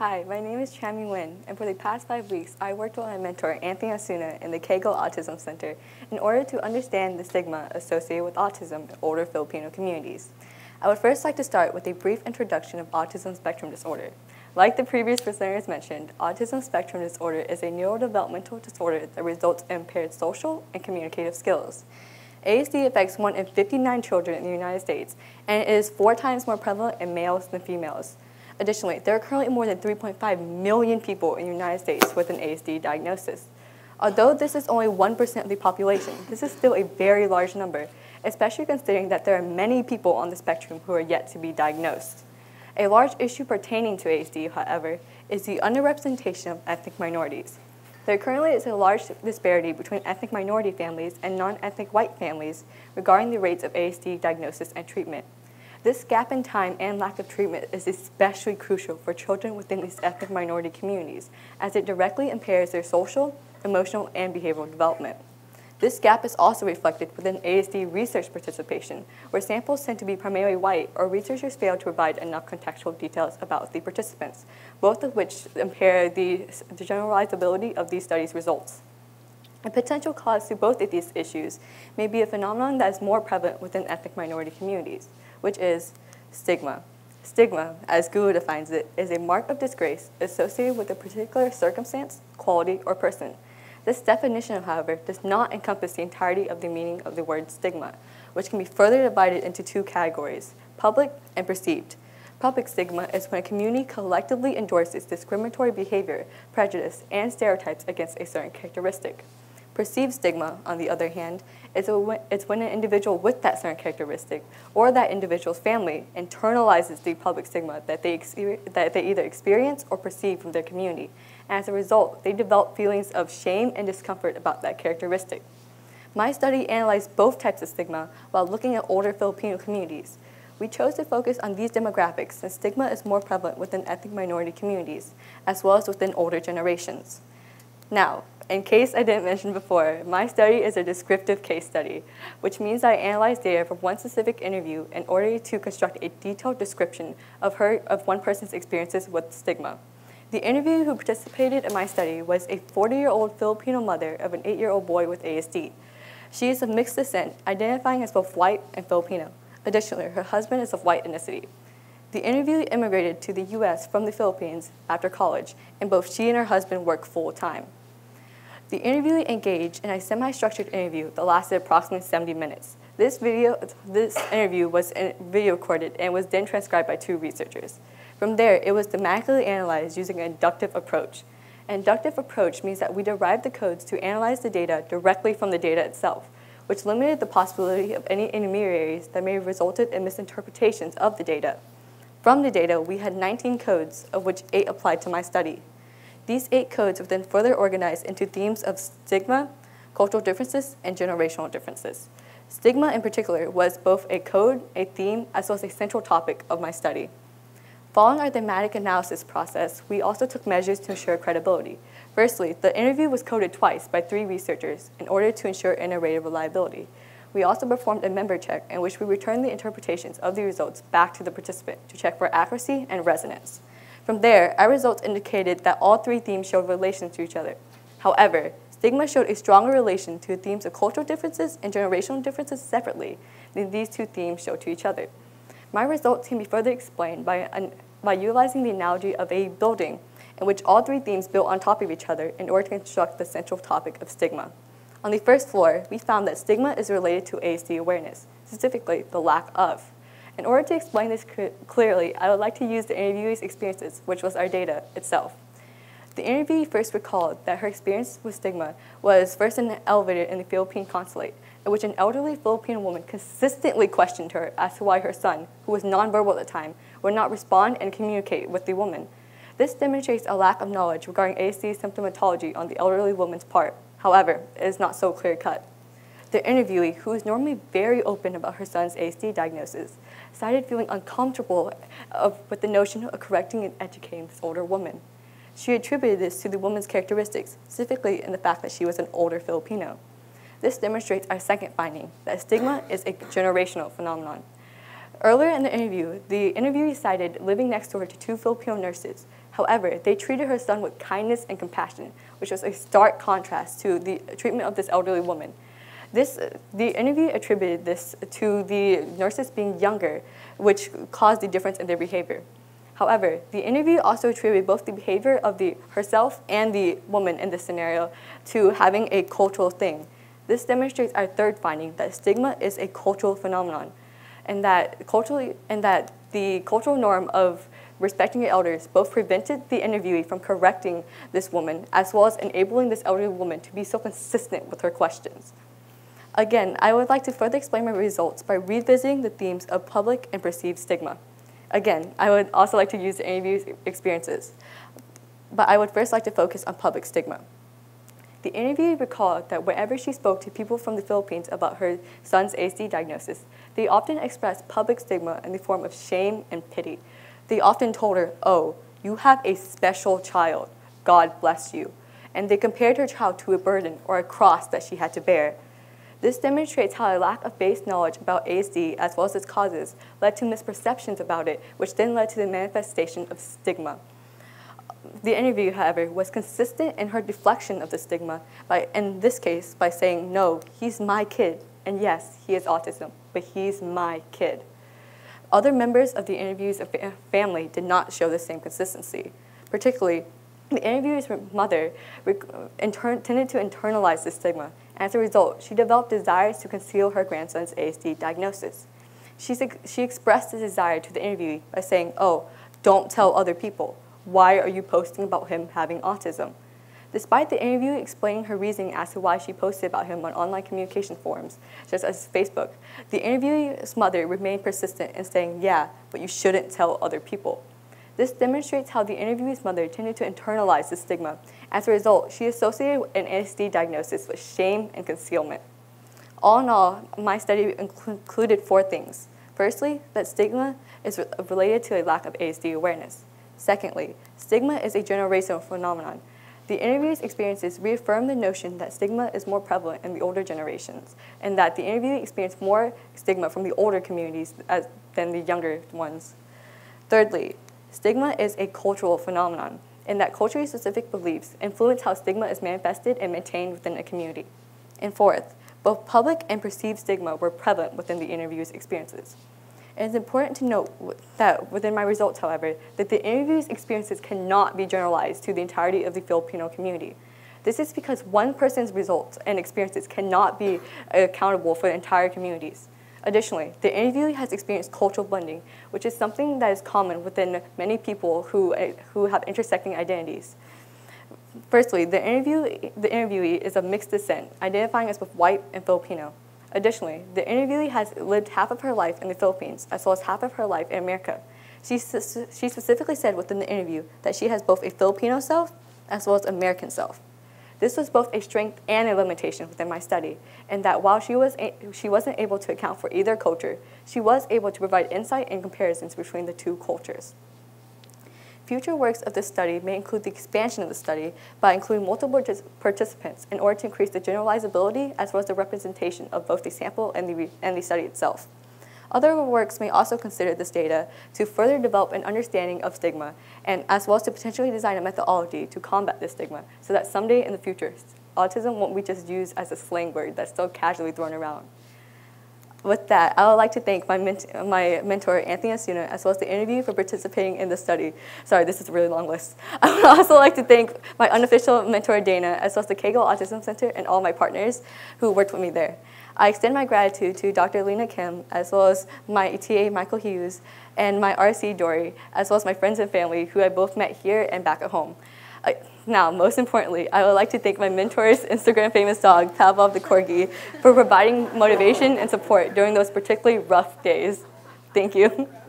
Hi, my name is Tramy Nguyen, and for the past five weeks, I worked with my mentor, Anthony Osuna, in the Koegel Autism Center in order to understand the stigma associated with autism in older Filipino communities. I would first like to start with a brief introduction of autism spectrum disorder. Like the previous presenters mentioned, autism spectrum disorder is a neurodevelopmental disorder that results in impaired social and communicative skills. ASD affects 1 in 59 children in the United States, and it is four times more prevalent in males than females. Additionally, there are currently more than 3.5 million people in the United States with an ASD diagnosis. Although this is only 1% of the population, this is still a very large number, especially considering that there are many people on the spectrum who are yet to be diagnosed. A large issue pertaining to ASD, however, is the underrepresentation of ethnic minorities. There currently is a large disparity between ethnic minority families and non-ethnic white families regarding the rates of ASD diagnosis and treatment. This gap in time and lack of treatment is especially crucial for children within these ethnic minority communities, as it directly impairs their social, emotional, and behavioral development. This gap is also reflected within ASD research participation, where samples tend to be primarily white or researchers fail to provide enough contextual details about the participants, both of which impair the, generalizability of these studies' results. A potential cause to both of these issues may be a phenomenon that is more prevalent within ethnic minority communities which is stigma. Stigma, as Google defines it, is a mark of disgrace associated with a particular circumstance, quality, or person. This definition, however, does not encompass the entirety of the meaning of the word stigma, which can be further divided into two categories, public and perceived. Public stigma is when a community collectively endorses discriminatory behavior, prejudice, and stereotypes against a certain characteristic. Perceived stigma, on the other hand, is it's when an individual with that certain characteristic or that individual's family internalizes the public stigma that they, that they either experience or perceive from their community. And as a result, they develop feelings of shame and discomfort about that characteristic. My study analyzed both types of stigma while looking at older Filipino communities. We chose to focus on these demographics since stigma is more prevalent within ethnic minority communities, as well as within older generations. Now, in case I didn't mention before, my study is a descriptive case study, which means I analyze data from one specific interview in order to construct a detailed description of, her, of one person's experiences with stigma. The interview who participated in my study was a 40-year-old Filipino mother of an 8-year-old boy with ASD. She is of mixed descent, identifying as both white and Filipino. Additionally, her husband is of white ethnicity. The interviewee immigrated to the U.S. from the Philippines after college, and both she and her husband work full-time. The interviewee engaged in a semi-structured interview that lasted approximately 70 minutes. This video, this interview was uh, video recorded and was then transcribed by two researchers. From there, it was thematically analyzed using an inductive approach. An inductive approach means that we derived the codes to analyze the data directly from the data itself, which limited the possibility of any intermediaries that may have resulted in misinterpretations of the data. From the data, we had 19 codes, of which 8 applied to my study. These eight codes were then further organized into themes of stigma, cultural differences, and generational differences. Stigma in particular was both a code, a theme, as well as a central topic of my study. Following our thematic analysis process, we also took measures to ensure credibility. Firstly, the interview was coded twice by three researchers in order to ensure inter-rater reliability. We also performed a member check in which we returned the interpretations of the results back to the participant to check for accuracy and resonance. From there, our results indicated that all three themes showed relations to each other. However, stigma showed a stronger relation to themes of cultural differences and generational differences separately than these two themes showed to each other. My results can be further explained by, an, by utilizing the analogy of a building in which all three themes built on top of each other in order to construct the central topic of stigma. On the first floor, we found that stigma is related to ASD awareness, specifically the lack of. In order to explain this clearly, I would like to use the interviewee's experiences, which was our data itself. The interviewee first recalled that her experience with stigma was first in an elevator in the Philippine consulate, in which an elderly Filipino woman consistently questioned her as to why her son, who was nonverbal at the time, would not respond and communicate with the woman. This demonstrates a lack of knowledge regarding ASD symptomatology on the elderly woman's part. However, it is not so clear-cut. The interviewee, who is normally very open about her son's ASD diagnosis, started feeling uncomfortable of, with the notion of correcting and educating this older woman. She attributed this to the woman's characteristics, specifically in the fact that she was an older Filipino. This demonstrates our second finding, that stigma is a generational phenomenon. Earlier in the interview, the interviewee cited living next door to two Filipino nurses However, they treated her son with kindness and compassion, which was a stark contrast to the treatment of this elderly woman. This, the interview attributed this to the nurses being younger, which caused the difference in their behavior. However, the interview also attributed both the behavior of the herself and the woman in this scenario to having a cultural thing. This demonstrates our third finding that stigma is a cultural phenomenon, and that culturally and that the cultural norm of respecting your elders both prevented the interviewee from correcting this woman as well as enabling this elderly woman to be so consistent with her questions. Again, I would like to further explain my results by revisiting the themes of public and perceived stigma. Again, I would also like to use the interview experiences, but I would first like to focus on public stigma. The interviewee recalled that whenever she spoke to people from the Philippines about her son's ASD diagnosis, they often expressed public stigma in the form of shame and pity. They often told her, oh, you have a special child. God bless you. And they compared her child to a burden or a cross that she had to bear. This demonstrates how a lack of base knowledge about ASD as well as its causes led to misperceptions about it, which then led to the manifestation of stigma. The interview, however, was consistent in her deflection of the stigma, by, in this case, by saying, no, he's my kid, and yes, he has autism, but he's my kid. Other members of the interview's family did not show the same consistency. Particularly, the interviewer's mother tended to internalize the stigma as a result, she developed desires to conceal her grandson's ASD diagnosis. She, she expressed the desire to the interviewee by saying, oh, don't tell other people. Why are you posting about him having autism? Despite the interview explaining her reasoning as to why she posted about him on online communication forums, such as Facebook, the interviewee's mother remained persistent in saying, yeah, but you shouldn't tell other people. This demonstrates how the interviewee's mother tended to internalize the stigma. As a result, she associated an ASD diagnosis with shame and concealment. All in all, my study included four things. Firstly, that stigma is related to a lack of ASD awareness. Secondly, stigma is a generational phenomenon. The interviewee's experiences reaffirm the notion that stigma is more prevalent in the older generations, and that the interviewee experienced more stigma from the older communities as, than the younger ones. Thirdly, Stigma is a cultural phenomenon in that culturally specific beliefs influence how stigma is manifested and maintained within a community. And fourth, both public and perceived stigma were prevalent within the interview's experiences. It is important to note that within my results, however, that the interview's experiences cannot be generalized to the entirety of the Filipino community. This is because one person's results and experiences cannot be accountable for entire communities. Additionally, the interviewee has experienced cultural blending, which is something that is common within many people who, uh, who have intersecting identities. Firstly, the, interview, the interviewee is of mixed descent, identifying as both white and Filipino. Additionally, the interviewee has lived half of her life in the Philippines, as well as half of her life in America. She, she specifically said within the interview that she has both a Filipino self as well as an American self. This was both a strength and a limitation within my study, in that while she, was she wasn't able to account for either culture, she was able to provide insight and comparisons between the two cultures. Future works of this study may include the expansion of the study by including multiple participants in order to increase the generalizability as well as the representation of both the sample and the, and the study itself. Other works may also consider this data to further develop an understanding of stigma, and as well as to potentially design a methodology to combat this stigma, so that someday in the future, autism won't be just used as a slang word that's so casually thrown around. With that, I would like to thank my, ment my mentor, Anthony Osuna, as well as the interview for participating in the study. Sorry, this is a really long list. I would also like to thank my unofficial mentor, Dana, as well as the Koegel Autism Center and all my partners who worked with me there. I extend my gratitude to Dr. Lena Kim, as well as my ETA Michael Hughes, and my RC, Dory, as well as my friends and family, who I both met here and back at home. Now, most importantly, I would like to thank my mentors, Instagram famous dog, Pavlov the Corgi, for providing motivation and support during those particularly rough days. Thank you.